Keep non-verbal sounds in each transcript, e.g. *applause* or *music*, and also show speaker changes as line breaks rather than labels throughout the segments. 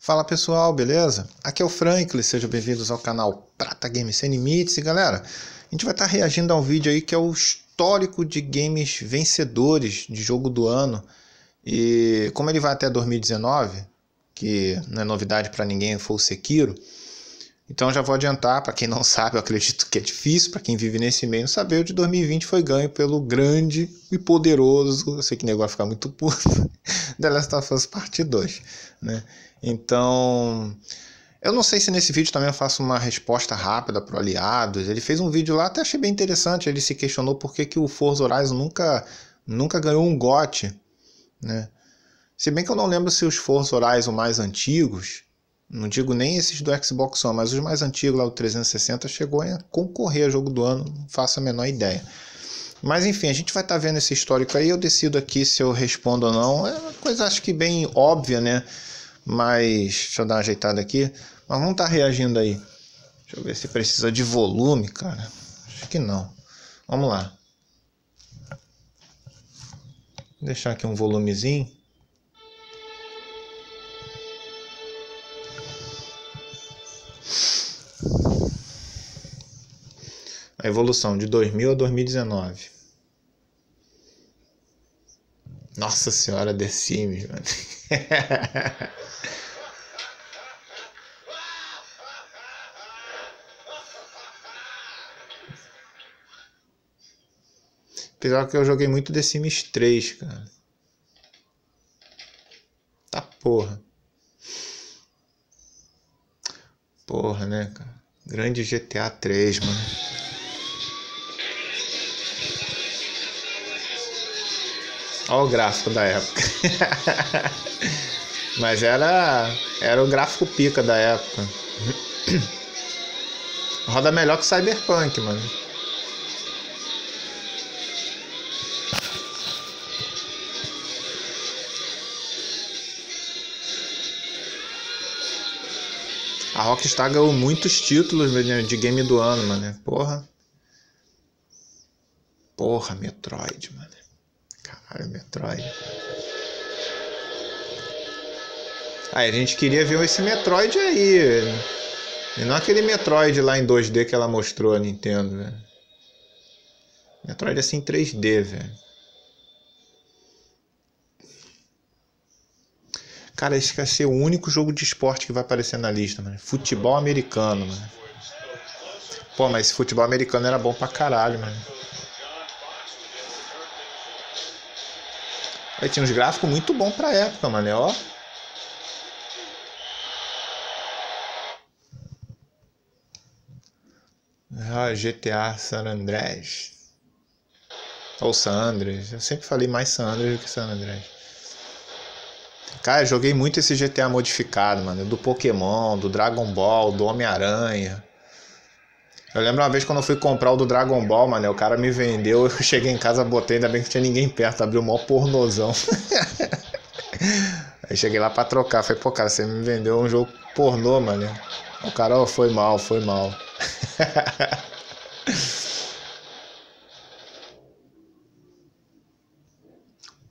Fala pessoal, beleza? Aqui é o Franklin, sejam bem-vindos ao canal Prata Games Sem Limites. E galera, a gente vai estar reagindo a um vídeo aí que é o histórico de games vencedores de jogo do ano. E como ele vai até 2019, que não é novidade para ninguém, foi o Sekiro. Então já vou adiantar, para quem não *laughs* sabe, eu acredito que é difícil para quem vive nesse meio saber, o de 2020 foi ganho pelo grande e poderoso, eu sei que o negócio vai ficar muito puto, *laughs* The Last of Us Part 2, né? Então, eu não sei se nesse vídeo também eu faço uma resposta rápida para aliados. Ele fez um vídeo lá, até achei bem interessante. Ele se questionou por que, que o Forza Horizon nunca, nunca ganhou um GOT. Né? Se bem que eu não lembro se os Forza Horizon mais antigos, não digo nem esses do Xbox One, mas os mais antigos lá do 360 chegou a concorrer a jogo do ano, não faço a menor ideia. Mas enfim, a gente vai estar tá vendo esse histórico aí, eu decido aqui se eu respondo ou não. É uma coisa acho que bem óbvia, né? Mas deixa eu dar uma ajeitada aqui. Mas vamos estar tá reagindo aí. Deixa eu ver se precisa de volume, cara. Acho que não. Vamos lá. Vou deixar aqui um volumezinho. A evolução de 2000 a 2019. Nossa senhora, The Sims, mano. *laughs* Apesar que eu joguei muito The Sims 3, cara. Tá porra. Porra, né, cara? Grande GTA 3, mano. Olha o gráfico da época. *laughs* Mas era, era o gráfico pica da época. Roda melhor que Cyberpunk, mano. A Rockstar ganhou muitos títulos de game do ano, mano. Porra. Porra, Metroid, mano. Caralho, Metroid. Aí a gente queria ver esse Metroid aí. E não aquele Metroid lá em 2D que ela mostrou a Nintendo, velho. Metroid assim em 3D, velho. Cara, esse vai ser o único jogo de esporte que vai aparecer na lista, mano. Futebol americano, mano. Pô, mas futebol americano era bom pra caralho, mano. Aí tinha uns gráficos muito bons pra época, mano. Ó. Ah, GTA San Andreas. Ou San Andreas. Eu sempre falei mais San Andreas do que San Andreas. Cara, joguei muito esse GTA modificado, mano. Do Pokémon, do Dragon Ball, do Homem-Aranha. Eu lembro uma vez quando eu fui comprar o do Dragon Ball, mano. O cara me vendeu, eu cheguei em casa, botei, ainda bem que tinha ninguém perto, abriu o maior pornozão. *laughs* Aí cheguei lá pra trocar. Falei, pô, cara, você me vendeu um jogo pornô, mano. O cara, oh, foi mal, foi mal. *laughs*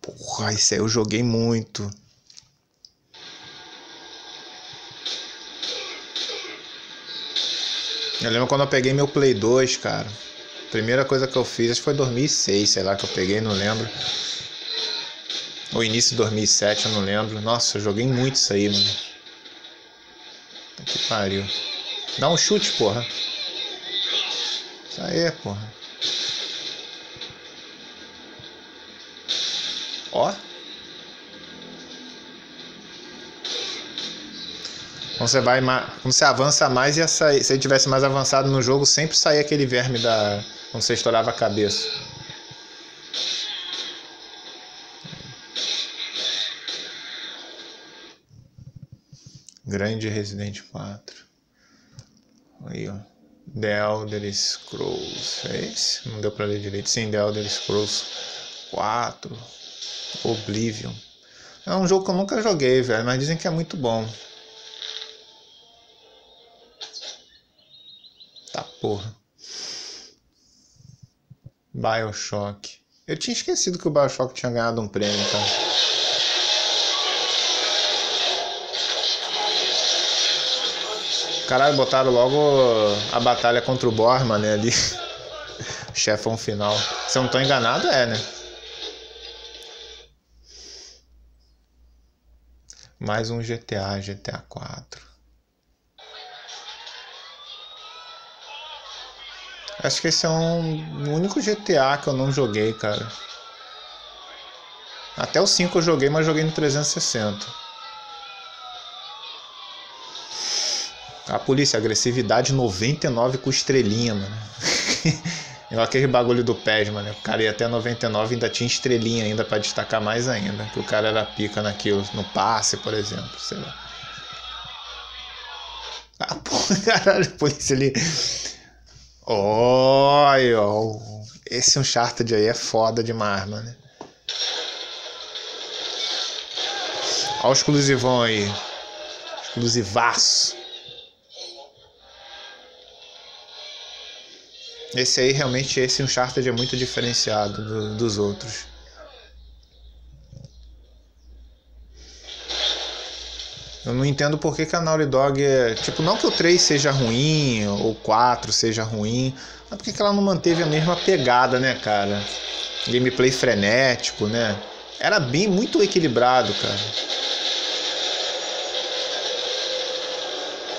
Porra, isso aí eu joguei muito. Eu lembro quando eu peguei meu Play 2, cara. Primeira coisa que eu fiz, acho que foi 2006, sei lá, que eu peguei, não lembro. Ou início de 2007, eu não lembro. Nossa, eu joguei muito isso aí, mano. Que pariu. Dá um chute, porra. Isso aí, porra. Ó. Quando você vai quando você avança mais, ia sair, se ele tivesse mais avançado no jogo, sempre saía aquele verme da quando você estourava a cabeça. Grande Resident 4. Aí, ó. The Elder Scrolls. É esse? Não deu pra ler direito. Sim, The Elder Scrolls 4. Oblivion. É um jogo que eu nunca joguei, velho, mas dizem que é muito bom. Porra. Bioshock. Eu tinha esquecido que o Bioshock tinha ganhado um prêmio, cara. Caralho, botaram logo a batalha contra o Borman né, ali. *laughs* Chefão final. Se eu não tô enganado, é, né? Mais um GTA, GTA 4. Acho que esse é um, o único GTA que eu não joguei, cara. Até o 5 eu joguei, mas joguei no 360. A polícia, agressividade 99 com estrelinha, mano. *laughs* Igual aquele bagulho do PES, mano. O cara ia até 99 e ainda tinha estrelinha ainda para destacar mais ainda. Que o cara era pica naquilo, no passe, por exemplo. Sei lá. Ah, *laughs* porra, caralho, polícia ali. Olha, esse Uncharted aí é foda demais, mano. Olha o exclusivão aí. Exclusivaço. Esse aí, realmente, esse Uncharted é muito diferenciado do, dos outros. Eu não entendo por que, que a Naughty Dog é. Tipo, não que o 3 seja ruim, ou o 4 seja ruim, mas por que, que ela não manteve a mesma pegada, né, cara? Gameplay frenético, né? Era bem muito equilibrado, cara.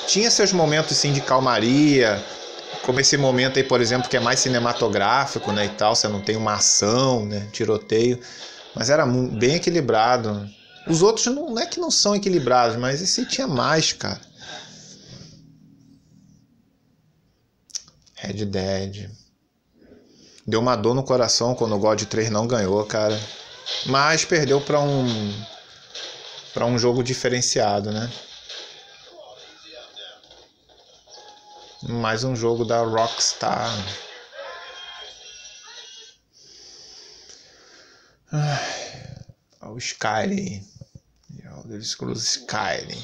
Tinha seus momentos sim de calmaria, como esse momento aí, por exemplo, que é mais cinematográfico, né, e tal, você não tem uma ação, né, tiroteio, mas era bem equilibrado. Os outros não, não é que não são equilibrados, mas esse tinha mais, cara. Red Dead. Deu uma dor no coração quando o God 3 não ganhou, cara. Mas perdeu para um para um jogo diferenciado, né? Mais um jogo da Rockstar. o Skyrim. Elder Scrolls Skyrim.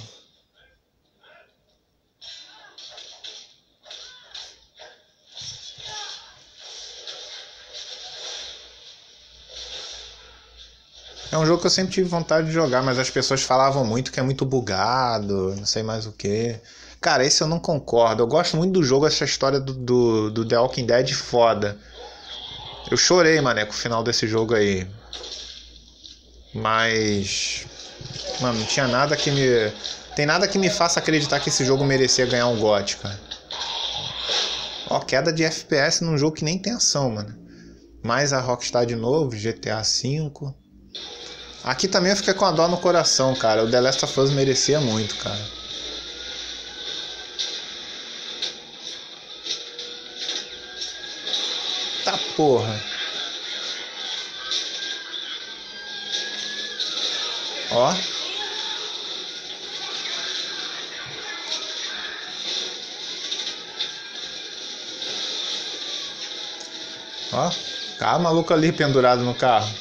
É um jogo que eu sempre tive vontade de jogar, mas as pessoas falavam muito que é muito bugado, não sei mais o que. Cara, esse eu não concordo. Eu gosto muito do jogo, essa história do, do, do The Walking Dead foda. Eu chorei, mané, com o final desse jogo aí. Mas. Mano, não tinha nada que me. Tem nada que me faça acreditar que esse jogo merecia ganhar um GOT, cara. Ó, queda de FPS num jogo que nem tem ação, mano. Mais a Rockstar de novo, GTA V. Aqui também eu fiquei com a dó no coração, cara. O The Last of Us merecia muito, cara. porra. Ó. Ó. Carro maluco ali pendurado no carro.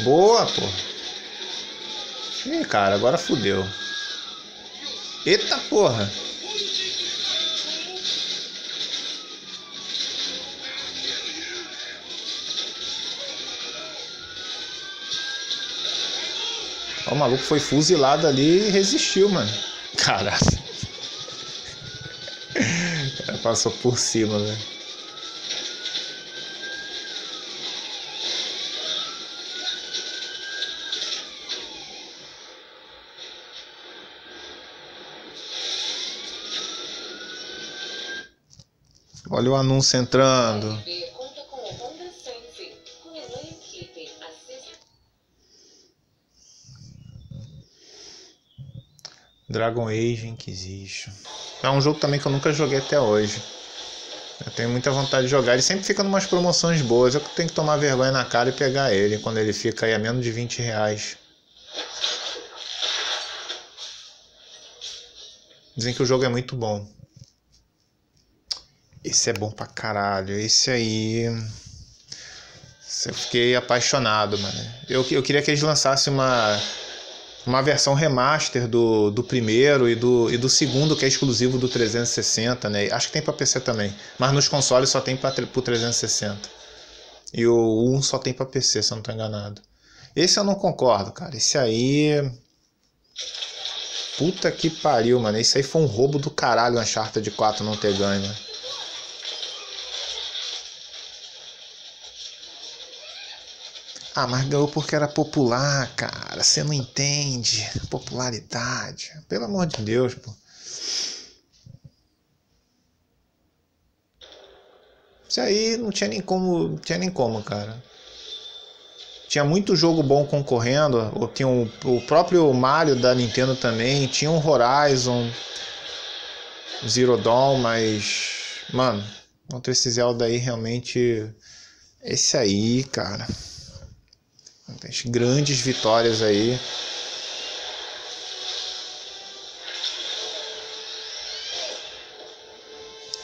Boa, pô. Ih, cara, agora fudeu. Eita porra. O maluco foi fuzilado ali e resistiu, mano. Caralho. *laughs* Passou por cima, velho. Olha o anúncio entrando. Dragon Age Inquisition. É um jogo também que eu nunca joguei até hoje. Eu tenho muita vontade de jogar. Ele sempre fica em umas promoções boas. Eu tenho que tomar vergonha na cara e pegar ele quando ele fica aí a menos de 20 reais. Dizem que o jogo é muito bom. Esse é bom pra caralho. Esse aí. Eu fiquei apaixonado, mano. Eu, eu queria que eles lançassem uma uma versão remaster do, do primeiro e do, e do segundo, que é exclusivo do 360, né? Acho que tem para PC também, mas nos consoles só tem para o 360. E o 1 só tem para PC, se eu não estou enganado. Esse eu não concordo, cara. Esse aí. Puta que pariu, mano. Isso aí foi um roubo do caralho o Uncharted 4 não ter ganho, mano. Ah, mas ganhou porque era popular, cara. Você não entende. Popularidade. Pelo amor de Deus, pô. Isso aí não tinha nem como, não tinha nem como, cara. Tinha muito jogo bom concorrendo. Tinha o, o próprio Mario da Nintendo também. Tinha um Horizon, Zero Dawn, mas. Mano, contra esse Zelda aí realmente. Esse aí, cara. Tem grandes vitórias aí.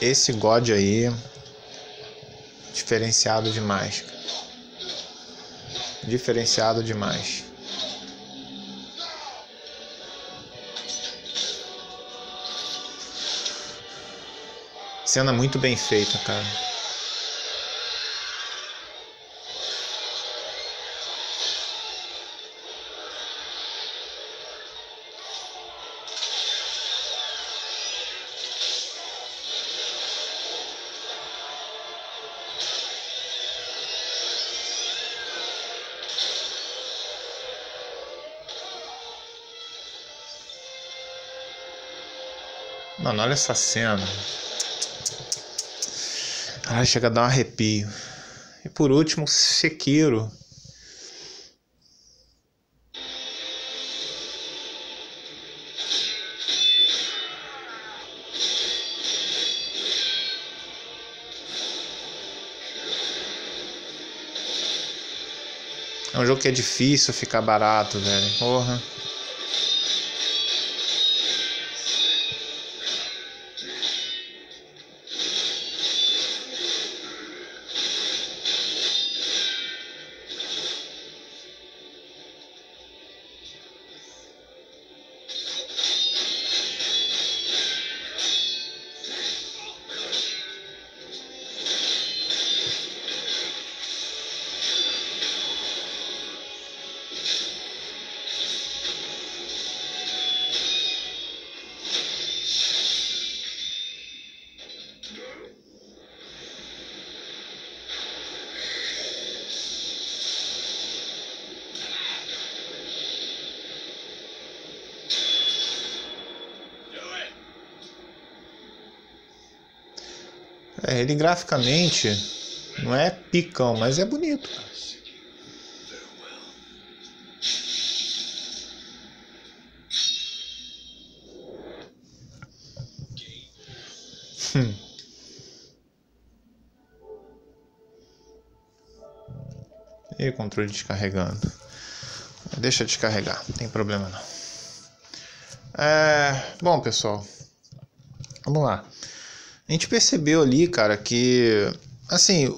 Esse God aí. Diferenciado demais. Diferenciado demais. Cena muito bem feita, cara. Mano, olha essa cena. Ai, chega a dar um arrepio. E por último, Sekiro. É um jogo que é difícil ficar barato, velho. Porra. Ele graficamente não é picão, mas é bonito. Hum. E controle descarregando. Deixa descarregar, não tem problema não. É, bom, pessoal, vamos lá. A gente percebeu ali, cara, que assim,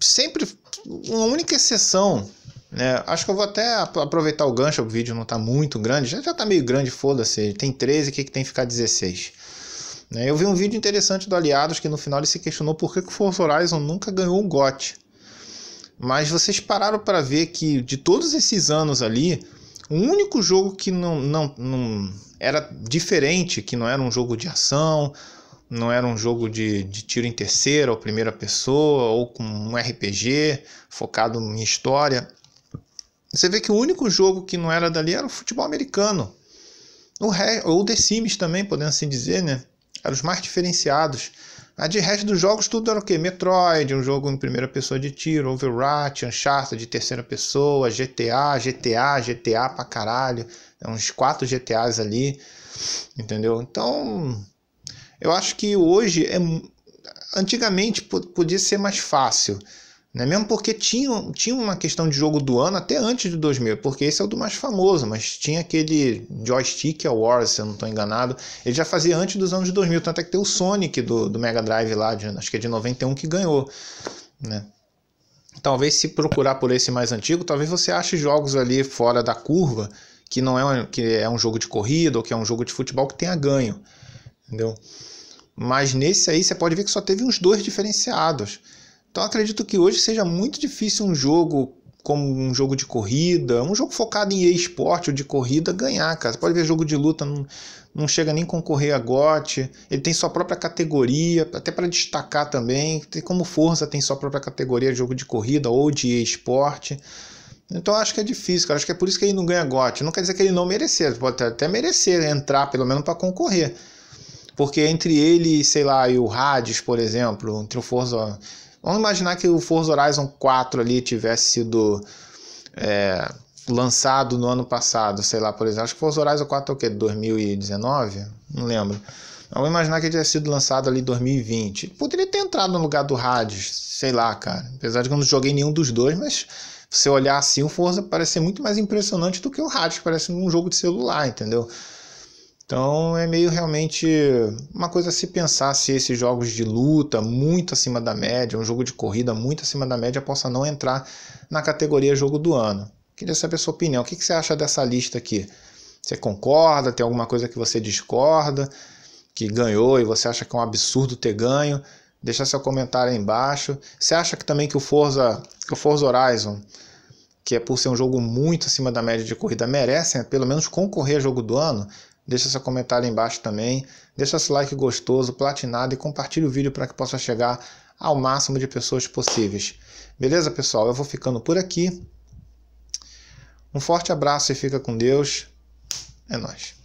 sempre uma única exceção, né? Acho que eu vou até aproveitar o gancho, o vídeo não tá muito grande, já, já tá meio grande, foda-se. Tem 13, o que, que tem que ficar 16? Né? Eu vi um vídeo interessante do Aliados que no final ele se questionou por que, que o Forza Horizon nunca ganhou um GOT. Mas vocês pararam para ver que de todos esses anos ali, o único jogo que não, não, não era diferente, que não era um jogo de ação, não era um jogo de, de tiro em terceira ou primeira pessoa, ou com um RPG focado em história. Você vê que o único jogo que não era dali era o futebol americano. O re... Ou The Sims também, podemos assim dizer, né? Eram os mais diferenciados. A de resto dos jogos, tudo era o quê? Metroid, um jogo em primeira pessoa de tiro, Overwatch, Uncharted de terceira pessoa, GTA, GTA, GTA pra caralho. Uns quatro GTAs ali, entendeu? Então, eu acho que hoje é antigamente podia ser mais fácil, né? Mesmo porque tinha, tinha uma questão de jogo do ano até antes de 2000, porque esse é o do mais famoso, mas tinha aquele Joystick Awards, se eu não estou enganado, ele já fazia antes dos anos 2000, tanto é que tem o Sonic do, do Mega Drive lá, de, acho que é de 91 que ganhou, né? Talvez se procurar por esse mais antigo, talvez você ache jogos ali fora da curva que não é um, que é um jogo de corrida ou que é um jogo de futebol que tenha ganho, entendeu? Mas nesse aí você pode ver que só teve uns dois diferenciados. Então acredito que hoje seja muito difícil um jogo como um jogo de corrida, um jogo focado em esporte ou de corrida, ganhar, cara. Você pode ver jogo de luta, não, não chega nem concorrer a GOT, ele tem sua própria categoria, até para destacar também, tem como Forza tem sua própria categoria de jogo de corrida ou de esporte. Então acho que é difícil, cara. Acho que é por isso que ele não ganha GOT. Não quer dizer que ele não merecer, pode até merecer entrar, pelo menos para concorrer. Porque entre ele, sei lá, e o Hades, por exemplo, entre o Forza Vamos imaginar que o Forza Horizon 4 ali tivesse sido é, lançado no ano passado, sei lá, por exemplo. Acho que o Forza Horizon 4 é o quê? 2019? Não lembro. Vamos imaginar que ele tivesse sido lançado ali em 2020. Poderia ter entrado no lugar do Hades, sei lá, cara. Apesar de que eu não joguei nenhum dos dois, mas se você olhar assim, o Forza parece ser muito mais impressionante do que o Hades, parece um jogo de celular, entendeu? Então é meio realmente uma coisa se pensar se esses jogos de luta muito acima da média, um jogo de corrida muito acima da média, possa não entrar na categoria jogo do ano. Queria saber a sua opinião. O que você acha dessa lista aqui? Você concorda? Tem alguma coisa que você discorda? Que ganhou e você acha que é um absurdo ter ganho? Deixa seu comentário aí embaixo. Você acha que também que o Forza, o Forza Horizon, que é por ser um jogo muito acima da média de corrida, merece pelo menos concorrer a jogo do ano? Deixa seu comentário aí embaixo também. Deixa seu like gostoso, platinado e compartilhe o vídeo para que possa chegar ao máximo de pessoas possíveis. Beleza, pessoal? Eu vou ficando por aqui. Um forte abraço e fica com Deus. É nóis.